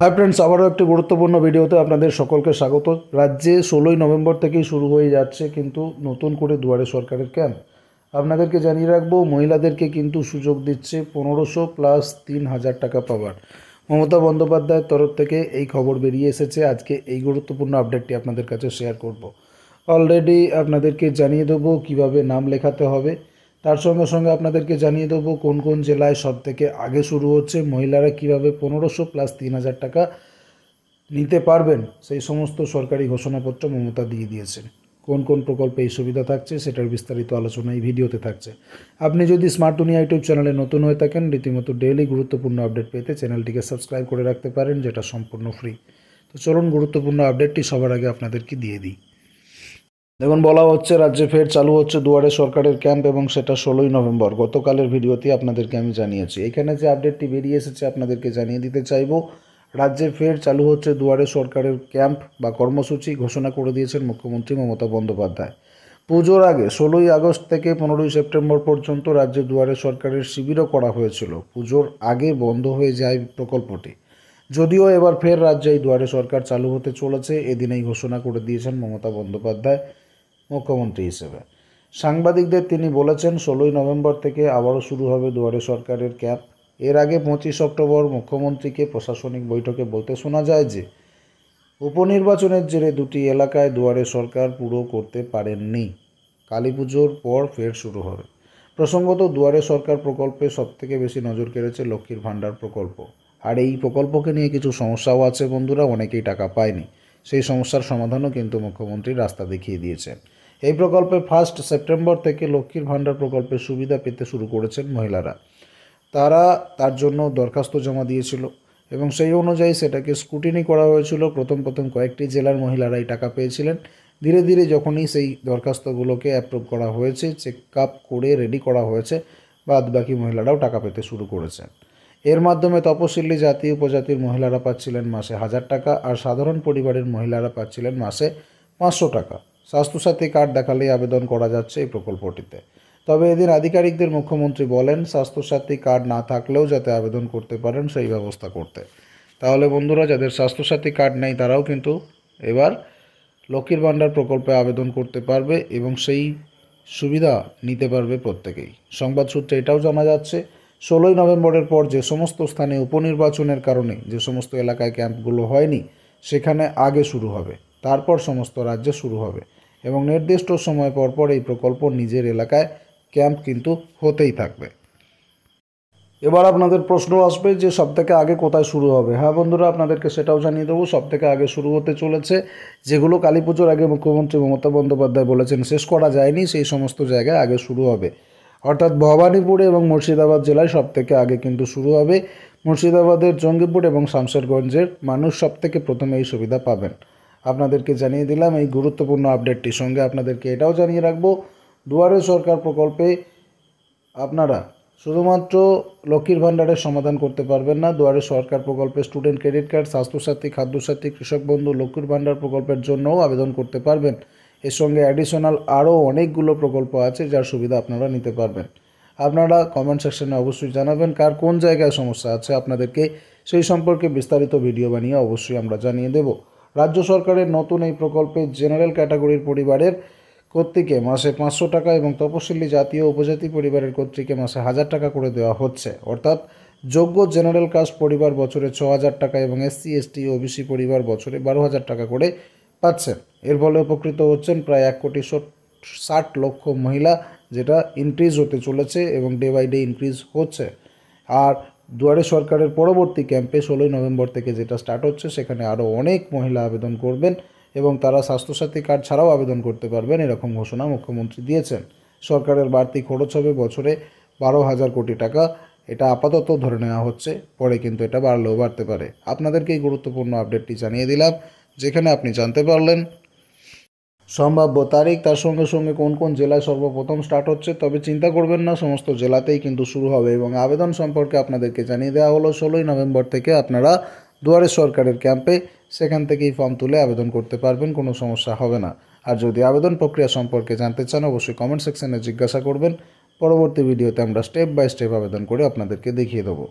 Hi friends আবারও একটি গুরুত্বপূর্ণ ভিডিওতে আপনাদের সকলকে স্বাগত। রাজ্যে ষোলোই নভেম্বর থেকেই শুরু হয়ে যাচ্ছে কিন্তু নতুন করে দুয়ারে সরকারের ক্যাম্প আপনাদেরকে জানিয়ে রাখব, মহিলাদেরকে কিন্তু সুযোগ দিচ্ছে পনেরোশো প্লাস তিন হাজার টাকা পাওয়ার। মমতা বন্দ্যোপাধ্যায়ের তরফ থেকে এই খবর বেরিয়ে এসেছে। আজকে এই গুরুত্বপূর্ণ আপডেটটি আপনাদের কাছে শেয়ার করব। অলরেডি আপনাদেরকে জানিয়ে দেবো কীভাবে নাম লেখাতে হবে। তার সঙ্গে সঙ্গে আপনাদেরকে জানিয়ে দেবো কোন কোন জেলায় সব থেকে আগে শুরু হচ্ছে, মহিলারা কীভাবে পনেরোশো প্লাস তিন হাজার টাকা নিতে পারবেন, সেই সমস্ত সরকারি ঘোষণাপত্র মমতা দিয়ে দিয়েছেন। কোন কোন প্রকল্পে এই সুবিধা থাকছে সেটার বিস্তারিত আলোচনা এই ভিডিওতে থাকছে। আপনি যদি স্মার্ট দুনিয়া ইউটিউব চ্যানেলে নতুন হয়ে থাকেন, রীতিমতো ডেইলি গুরুত্বপূর্ণ আপডেট পেতে চ্যানেলটিকে সাবস্ক্রাইব করে রাখতে পারেন, যেটা সম্পূর্ণ ফ্রি তো চলুন গুরুত্বপূর্ণ আপডেটটি সবার আগে আপনাদেরকে দিয়ে দিই। দেখুন, বলা হচ্ছে রাজ্যে ফের চালু হচ্ছে দুয়ারে সরকারের ক্যাম্প এবং সেটা ষোলোই নভেম্বর। গতকালের ভিডিওতে আপনাদেরকে আমি জানিয়েছি। এখানে যে আপডেটটি বেরিয়ে এসেছে, আপনাদেরকে জানিয়ে দিতে চাইব, রাজ্যে ফের চালু হচ্ছে দুয়ারে সরকারের ক্যাম্প বা কর্মসূচি ঘোষণা করে দিয়েছেন মুখ্যমন্ত্রী মমতা বন্দ্যোপাধ্যায়। পুজোর আগে ষোলোই আগস্ট থেকে পনেরোই সেপ্টেম্বর পর্যন্ত রাজ্যে দুয়ারে সরকারের শিবিরও করা হয়েছিল। পুজোর আগে বন্ধ হয়ে যায় প্রকল্পটি। যদিও এবার ফের রাজ্যে এই দুয়ারে সরকার চালু হতে চলেছে এদিনেই ঘোষণা করে দিয়েছেন মমতা বন্দ্যোপাধ্যায়। মুখ্যমন্ত্রী হিসেবে। সাংবাদিকদের তিনি বলেছেন, ষোলোই নভেম্বর থেকে আবারও শুরু হবে দুয়ারে সরকারের ক্যাম্প। এর আগে পঁচিশ অক্টোবর মুখ্যমন্ত্রীকে প্রশাসনিক বৈঠকে বলতে শোনা যায় যে, উপনির্বাচনের জেরে দুটি এলাকায় দুয়ারে সরকার পুরো করতে পারেননি। কালী পুজোর পর ফের শুরু হবে। প্রসঙ্গত, দুয়ারে সরকার প্রকল্পে সবথেকে বেশি নজর কেড়েছে লক্ষ্মীর ভাণ্ডার প্রকল্প। আর এই প্রকল্পকে নিয়ে কিছু সমস্যাও আছে বন্ধুরা, অনেকেই টাকা পায়নি। সেই সমস্যার সমাধানও কিন্তু মুখ্যমন্ত্রী রাস্তা দেখিয়ে দিয়েছেন। এই প্রকল্পে ফার্স্ট সেপ্টেম্বর থেকে লক্ষ্মীর ভাণ্ডার প্রকল্পের সুবিধা পেতে শুরু করেছেন মহিলারা। তারা তার জন্য দরখাস্ত জমা দিয়েছিল এবং সেই অনুযায়ী সেটাকে স্কুটিনি করা হয়েছিল। প্রথম প্রথম কয়েকটি জেলার মহিলারা এই টাকা পেয়েছিলেন। ধীরে ধীরে যখনই সেই দরখাস্তগুলোকে অ্যাপ্রুভ করা হয়েছে চেক আপ করে রেডি করা হয়েছে বাদ বাকি মহিলারাও টাকা পেতে শুরু করেছেন। এর মাধ্যমে তপশিলি জাতি, উপজাতির মহিলারা পাচ্ছিলেন মাসে হাজার টাকা আর সাধারণ পরিবারের মহিলারা পাচ্ছিলেন মাসে পাঁচশো টাকা। স্বাস্থ্যসাথী কার্ড দেখালেই আবেদন করা যাচ্ছে এই প্রকল্পটিতে। তবে এদিন আধিকারিকদের মুখ্যমন্ত্রী বলেন, স্বাস্থ্যসাথী কার্ড না থাকলেও যাতে আবেদন করতে পারেন সেই ব্যবস্থা করতে। তাহলে বন্ধুরা, যাদের স্বাস্থ্যসাথী কার্ড নেই তারাও কিন্তু এবার লক্ষ্মীর ভাণ্ডার প্রকল্পে আবেদন করতে পারবে এবং সেই সুবিধা নিতে পারবে প্রত্যেকেই। সংবাদ সূত্রে এটাও জানা যাচ্ছে, ষোলোই নভেম্বরের পর যে সমস্ত স্থানে উপনির্বাচনের কারণে যে সমস্ত এলাকায় ক্যাম্পগুলো হয়নি, সেখানে আগে শুরু হবে। তারপর সমস্ত রাজ্যে শুরু হবে। এবং নির্দিষ্ট সময় পর পর এই প্রকল্প নিজের এলাকায় ক্যাম্প কিন্তু হতেই থাকবে। এবার আপনাদের প্রশ্ন আসবে যে সব থেকে আগে কোথায় শুরু হবে? হ্যাঁ বন্ধুরা, আপনাদেরকে সেটাও জানিয়ে দেবো। সব থেকে আগে শুরু হতে চলেছে যেগুলো কালী পুজোর আগে মুখ্যমন্ত্রী মমতা বন্দ্যোপাধ্যায় বলেছেন, শেষ করা যায়নি, সেই সমস্ত জায়গায় আগে শুরু হবে। অর্থাৎ ভবানীপুরে এবং মুর্শিদাবাদ জেলায় সব থেকে আগে কিন্তু শুরু হবে। মুর্শিদাবাদের জঙ্গিপুর এবং শামশেরগঞ্জের মানুষ সব থেকে প্রথমে এই সুবিধা পাবেন। আপনাদেরকে জানিয়ে দিলাম এই গুরুত্বপূর্ণ আপডেটটির সঙ্গে আপনাদেরকে এটাও জানিয়ে রাখব, দুয়ারে সরকার প্রকল্পে আপনারা শুধুমাত্র লক্ষ্মীর ভাণ্ডারের সমাধান করতে পারবেন না, দুয়ারে সরকার প্রকল্পে student credit card Swasthya Sathi, Khadya Sathi, Krishak Bandhu লক্ষ্মীর ভাণ্ডার প্রকল্পের জন্যও আবেদন করতে পারবেন। এর সঙ্গে অ্যাডিশনাল আরও অনেকগুলো প্রকল্প আছে যার সুবিধা আপনারা নিতে পারবেন। আপনারা কমেন্ট সেকশনে অবশ্যই জানাবেন কার কোন জায়গায় সমস্যা আছে আপনাদেরকে সেই সম্পর্কে বিস্তারিত ভিডিও বানিয়ে অবশ্যই আমরা জানিয়ে দেব। রাজ্য সরকারের নতুন এই প্রকল্পে জেনারেল ক্যাটাগরির পরিবারের কর্তৃকে মাসে পাঁচশো টাকা এবং তপশিলি জাতীয় উপজাতি পরিবারের কর্তৃকে মাসে হাজার টাকা করে দেওয়া হচ্ছে। অর্থাৎ যোগ্য জেনারেল কাস্ট পরিবার বছরে ছ হাজার টাকা এবং এসসি, এসটি, ওবিসি পরিবার বছরে বারো হাজার টাকা করে পাচ্ছেন। এর ফলে উপকৃত হচ্ছেন প্রায় এক কোটি ষাট লক্ষ মহিলা, যেটা ইনক্রিজ হতে চলেছে এবং ডে বাই ডে ইনক্রিজ হচ্ছে। আর দুয়ারে সরকারের পরবর্তী ক্যাম্পে ষোলোই নভেম্বর থেকে যেটা স্টার্ট হচ্ছে, সেখানে আরও অনেক মহিলা আবেদন করবেন এবং তারা স্বাস্থ্যসাথী কার্ড ছাড়াও আবেদন করতে পারবেন, এরকম ঘোষণা মুখ্যমন্ত্রী দিয়েছেন। সরকারের বাড়তি খরচ হবে বছরে বারো হাজার কোটি টাকা। এটা আপাতত ধরে নেওয়া হচ্ছে, পরে কিন্তু এটা বাড়লেও বাড়তে পারে। আপনাদেরকে এই গুরুত্বপূর্ণ আপডেটটি জানিয়ে দিলাম, যেখানে আপনি জানতে পারলেন সম্ভাব্য তারিখ, তার সঙ্গে সঙ্গে কোন কোন জেলায় সর্বপ্রথম স্টার্ট হচ্ছে, তবে চিন্তা করবেন না, সমস্ত জেলাতেই কিন্তু শুরু হবে এবং আবেদন সম্পর্কে আপনাদেরকে জানিয়ে দেওয়া হলো, ষোলোই নভেম্বর থেকে আপনারা দুয়ারে সরকারের ক্যাম্পে সেখান থেকেই ফর্ম তুলে আবেদন করতে পারবেন, কোনো সমস্যা হবে না। আর যদি আবেদন প্রক্রিয়া সম্পর্কে জানতে চান, অবশ্যই কমেন্ট সেকশানে জিজ্ঞাসা করবেন, পরবর্তী ভিডিওতে আমরা স্টেপ বাই স্টেপ আবেদন করে আপনাদেরকে দেখিয়ে দেবো।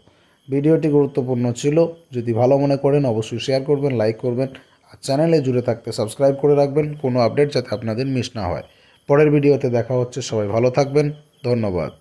ভিডিওটি গুরুত্বপূর্ণ ছিল, যদি ভালো মনে করেন, অবশ্যই শেয়ার করবেন লাইক করবেন আর চ্যানেলে জুড়ে থাকতে সাবস্ক্রাইব করে রাখবেন, কোনো আপডেট যাতে আপনাদের মিস না হয়। পরের ভিডিওতে দেখা হচ্ছে, সবাই ভালো থাকবেন, ধন্যবাদ।